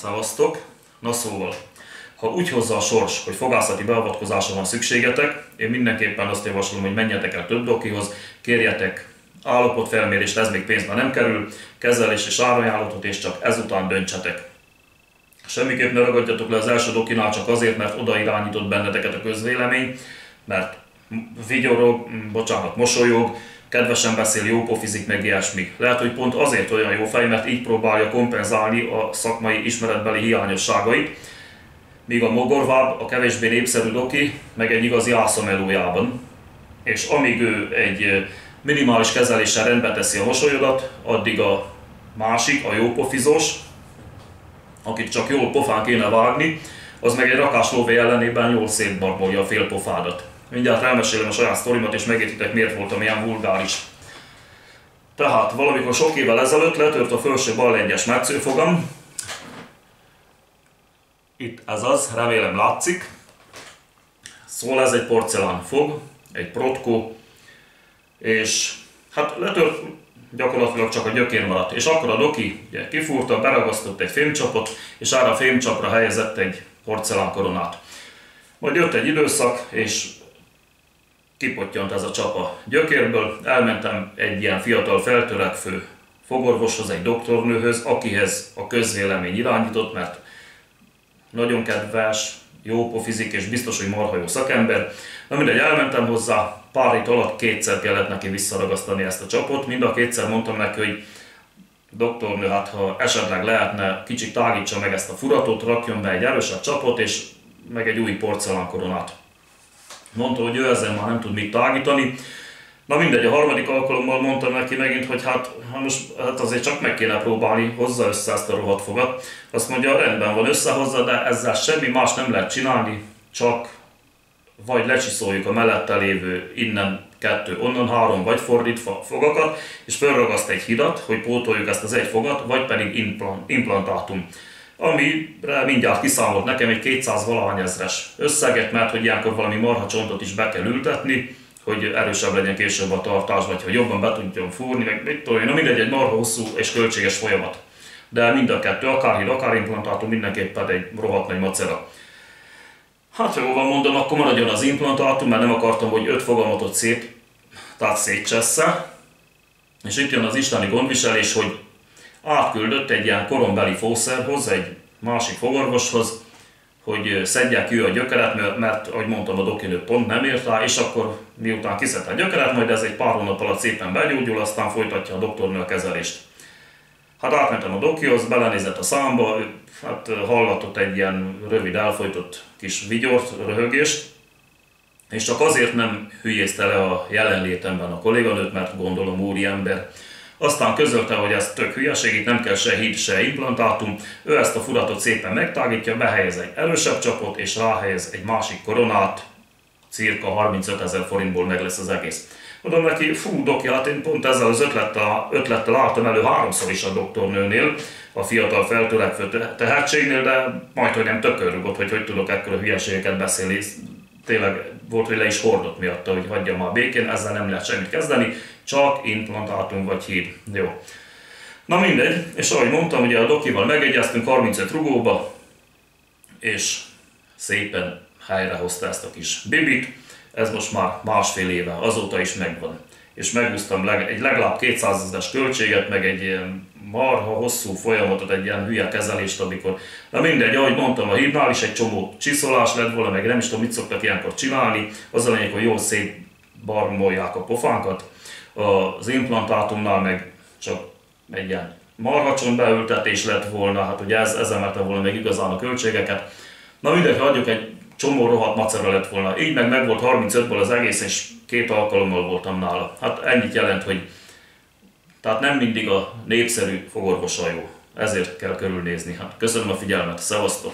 Szavaztok! Na szóval, ha úgy hozza a sors, hogy fogászati beavatkozásra van szükségetek, én mindenképpen azt javaslom, hogy menjetek el több dokihoz, kérjetek állapotfelmérést, ez még pénzbe nem kerül, kezelés és árajánlatot, és csak ezután döntsetek. Semmiképp ne ragadjatok le az első dokinál csak azért, mert oda irányított benneteket a közvélemény, mert vigyorog, bocsánat, mosolyog, kedvesen beszél, jó pofizik, meg ilyesmi. Lehet, hogy pont azért olyan jó fej, mert így próbálja kompenzálni a szakmai ismeretbeli hiányosságait, míg a mogorvább, a kevésbé népszerű doki, meg egy igazi ászamelójában. És amíg ő egy minimális kezeléssel rendbe teszi a mosolyodat, addig a másik, a jó pofizós, akit csak jól pofán kéne vágni, az meg egy rakás lóvé ellenében jól szétbarbolja a fél pofádat. Mindjárt elmesélem a saját sztorimat, és megértitek, miért voltam ilyen vulgáris. Tehát valamikor sok évvel ezelőtt letört a felső bal egyes metszőfogam. Itt ez az, remélem látszik. Szóval ez egy porcelán fog, egy protko, és hát letört gyakorlatilag csak a gyökér maradt. És akkor a doki ugye, kifúrta, beragasztott egy fémcsapot, és arra a fémcsapra helyezett egy porcelán koronát. Majd jött egy időszak, és kipottyant ez a csapa gyökérből, elmentem egy ilyen fiatal feltörekvő fogorvoshoz, egy doktornőhöz, akihez a közvélemény irányított, mert nagyon kedves, jó pofizik, és biztos, hogy marha jó szakember. Na mindegy, elmentem hozzá, pár hét alatt kétszer kellett neki visszaragasztani ezt a csapot, mind a kétszer mondtam neki, hogy doktornő, hát ha esetleg lehetne, kicsit tágítsa meg ezt a furatot, rakjon be egy erősebb csapot, és meg egy új porcelánkoronát. Mondta, hogy ő ezzel már nem tud mit tágítani. Na mindegy, a harmadik alkalommal mondtam neki megint, hogy hát, hát most hát azért csak meg kéne próbálni, hozza össze ezt a rohadt fogat. Azt mondja, rendben van, összehozza, de ezzel semmi más nem lehet csinálni, csak vagy lecsiszoljuk a mellette lévő innen kettő, onnan három, vagy fordítva fogakat, és felragaszt egy hidat, hogy pótoljuk ezt az egy fogat, vagy pedig implant, implantátum amire mindjárt kiszámolt nekem egy 200 valahány ezres összeget, mert hogy ilyenkor valami marha csontot is be kell ültetni, hogy erősebb legyen később a tartás, vagy hogy jobban be tudjon fúrni, meg mit tudom én, mindegy, egy marha hosszú és költséges folyamat. De mind a kettő, akár híd, akár implantátum, mindenképpen egy rohadt nagy macera. Hát jó van mondom, akkor maradjon az implantátum, mert nem akartam, hogy öt fogalmatot szét, tehát szétcsessze. És itt jön az isteni gondviselés, hogy átküldött egy ilyen korombeli fószerhoz, egy másik fogorvoshoz, hogy szedják ki a gyökeret, mert, mert ahogy mondtam, a dokinő pont nem ért rá, és akkor miután kiszedte a gyökeret, majd ez egy pár hónap alatt szépen begyógyul, aztán folytatja a doktornő a kezelést. Hát átmentem a dokihoz, belenézett a számba, hát hallatott egy ilyen rövid elfolytott kis vigyort, röhögést, és csak azért nem hülyézte le a jelenlétemben a kolléganőt, mert gondolom úri ember, aztán közölte, hogy ez tök hülyeség, itt nem kell se híd, se implantátum. Ő ezt a furatot szépen megtágítja, behelyez egy erősebb csapot, és ráhelyez egy másik koronát, cirka 35 ezer forintból meg lesz az egész. Mondom neki, fú, doki, hát én pont ezzel az ötlettel, ötlettel álltam elő háromszor is a doktornőnél, a fiatal feltörekvő tehetségnél, de majd, hogy nem tökörrugott, hogy hogy tudok ekkor hülyeségeket beszélni. Tényleg volt, hogy le is hordott miatta, hogy hagyja már békén, ezzel nem lehet semmit kezdeni, csak implantátum vagy híd. Jó. Na mindegy, és ahogy mondtam, ugye a dokival megegyeztünk 35 rugóba, és szépen helyrehozta ezt a kis bibit, ez most már másfél éve, azóta is megvan. És megúsztam egy legalább 200 ezeres költséget, meg egy ilyen marha hosszú folyamatot, egy ilyen hülye kezelést, amikor, na mindegy, ahogy mondtam, a hídnál is egy csomó csiszolás lett volna, meg nem is tudom, mit szoktak ilyenkor csinálni, az a lényeg, hogy jól szép barmolják a pofánkat, az implantátumnál meg csak egy ilyen marhacson beültetés lett volna, hát ugye ez, ez emelte volna még igazán a költségeket. Na mindegy, hagyjuk egy csomó rohadt macera lett volna. Így meg meg volt 35-ból az egész, és két alkalommal voltam nála. Hát ennyit jelent, hogy tehát nem mindig a népszerű fogorvosa jó. Ezért kell körülnézni. Hát köszönöm a figyelmet, szevasztok!